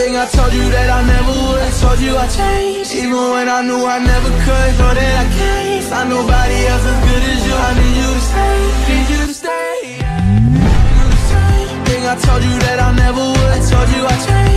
Thing I told you that I never would. Told you I changed. Even when I knew I never could Know that I can't Find nobody else as good as you. I need you to stay. Need you to stay. Thing I told you that I never would. Told you I changed.